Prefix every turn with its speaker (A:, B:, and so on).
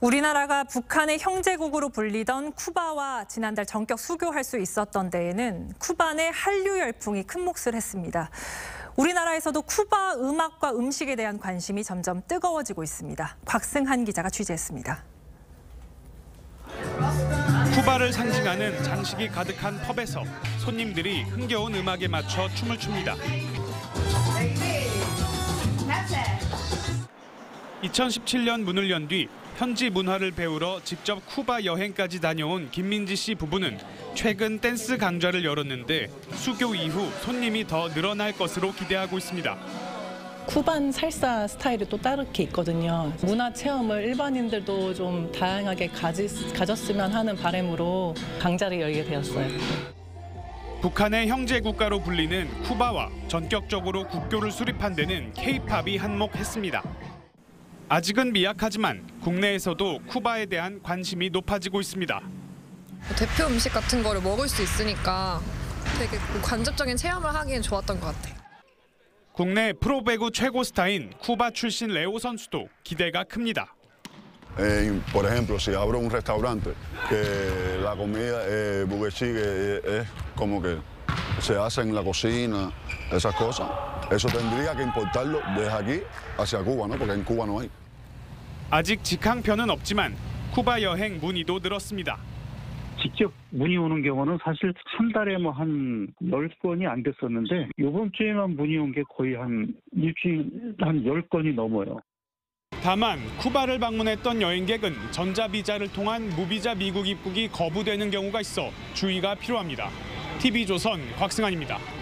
A: 우리나라가 북한의 형제국으로 불리던 쿠바와 지난달 전격 수교할 수 있었던 데에는 쿠바 내 한류 열풍이 큰 몫을 했습니다. 우리나라에서도 쿠바 음악과 음식에 대한 관심이 점점 뜨거워지고 있습니다. 곽승한 기자가 취재했습니다.
B: 쿠바를 상징하는 장식이 가득한 펍에서 손님들이 흥겨운 음악에 맞춰 춤을 춥니다. 2017년 문을 연 뒤 현지 문화를 배우러 직접 쿠바 여행까지 다녀온 김민지 씨 부부는 최근 댄스 강좌를 열었는데 수교 이후 손님이 더 늘어날 것으로 기대하고 있습니다.
C: 쿠반 살사 스타일이 또 다르게 있거든요. 문화 체험을 일반인들도 좀 다양하게 가지, 가졌으면 하는 바람으로 강좌를 열게 되었어요.
B: 북한의 형제 국가로 불리는 쿠바와 전격적으로 국교를 수립한 데는 케이팝이 한몫했습니다. 아직은 미약하지만 국내에서도 쿠바에 대한 관심이 높아지고 있습니다.
D: 대표 음식 같은 거를 먹을 수 있으니까 되게 간접적인 체험을 하기엔 좋았던 것 같아요.
B: 국내 프로배구 최고 스타인 쿠바 출신 레오 선수도 기대가 큽니다.
E: Eh, por ejemplo, si abro un restaurante que la comida eh, buguechi, eh, es como que se hace en la cocina, esas cosas, eso tendría que importarlo desde aquí hacia Cuba, ¿no? Porque en Cuba no hay.
B: 아직 직항편은 없지만 쿠바 여행 문의도 늘었습니다.
F: 직접 문의 오는 경우는 사실 한 달에 뭐 한 10건이 안 됐었는데 이번 주에만 문의 온게 거의 한 일주일 한 10건이 넘어요.
B: 다만 쿠바를 방문했던 여행객은 전자비자를 통한 무비자 미국 입국이 거부되는 경우가 있어 주의가 필요합니다. TV조선 곽승환입니다.